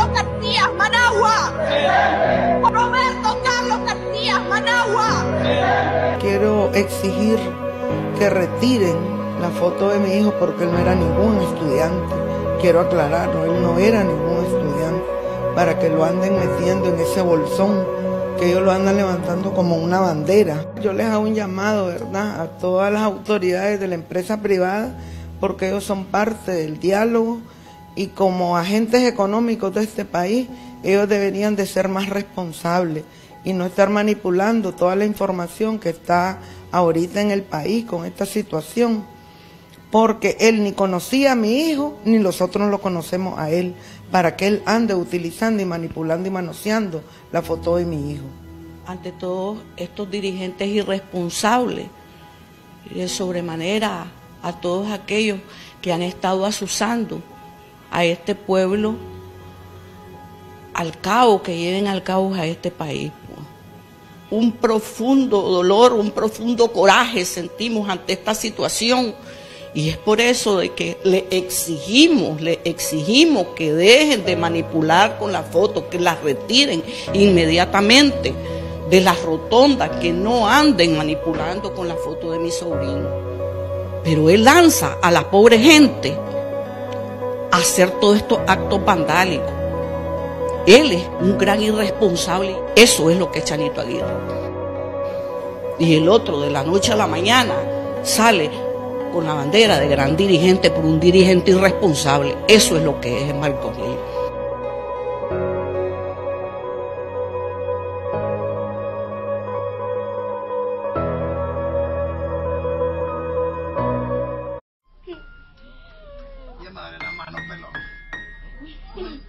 Carlos García, Managua. Roberto Carlos García, Managua. Quiero exigir que retiren la foto de mi hijo porque él no era ningún estudiante. Quiero aclararlo, él no era ningún estudiante para que lo anden metiendo en ese bolsón que ellos lo andan levantando como una bandera. Yo les hago un llamado, ¿verdad?, a todas las autoridades de la empresa privada, porque ellos son parte del diálogo y como agentes económicos de este país, ellos deberían de ser más responsables y no estar manipulando toda la información que está ahorita en el país con esta situación, porque él ni conocía a mi hijo, ni nosotros lo conocemos a él, para que él ande utilizando y manipulando y manoseando la foto de mi hijo. Ante todos estos dirigentes irresponsables, y de sobremanera a todos aquellos que han estado asusando a este pueblo al caos, que lleven al caos a este país. Un profundo dolor, un profundo coraje sentimos ante esta situación y es por eso de que le exigimos, le exigimos que dejen de manipular con la foto, que las retiren inmediatamente de las rotondas, que no anden manipulando con la foto de mi sobrino. Pero él lanza a la pobre gente hacer todos estos actos vandálicos. Él es un gran irresponsable. Eso es lo que es Chanito Aguirre. Y el otro, de la noche a la mañana, sale con la bandera de gran dirigente por un dirigente irresponsable. Eso es lo que es Marcos Gil.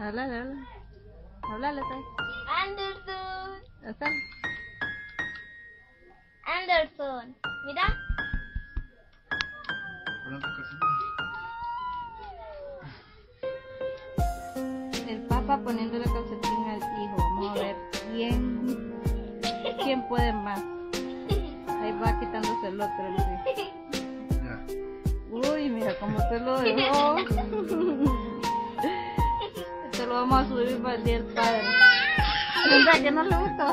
Háblale, háblale. Háblale, pues. Anderson. Hasta- Anderson. Mira. El Papa poniéndole calcetín al hijo. Vamos a ver quién, quién puede más. Ahí va quitándose el otro. el sí. Uy, mira cómo se lo dejó. Esto lo vamos a subir para el día del padre. ¿Verdad que no le gustó?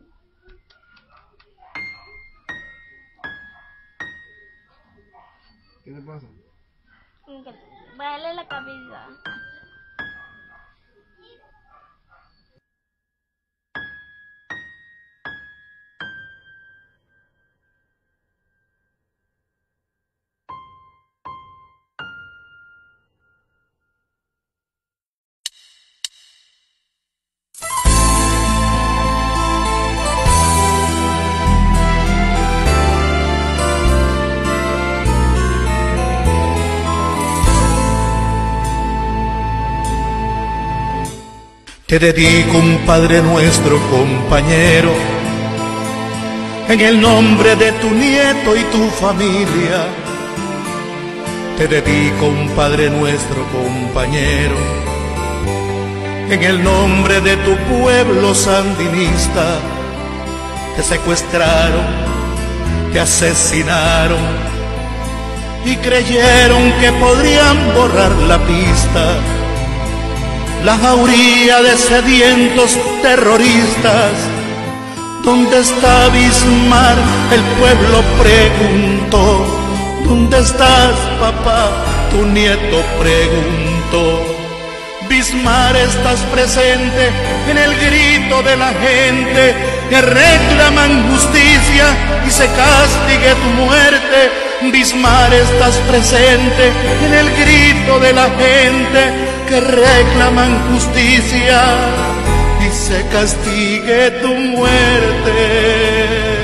¿Qué le pasa? Bájale la cabeza. Te dedico un Padre nuestro compañero, en el nombre de tu nieto y tu familia. Te dedico un Padre nuestro compañero, en el nombre de tu pueblo sandinista. Te secuestraron, te asesinaron y creyeron que podrían borrar la pista la jauría de sedientos terroristas. ¿Dónde está Bismar? El pueblo preguntó. ¿Dónde estás, papá? Tu nieto preguntó. Bismar, estás presente en el grito de la gente que reclaman justicia y se castigue tu muerte. Bismar, estás presente en el grito de la gente que reclaman justicia y se castigue tu muerte.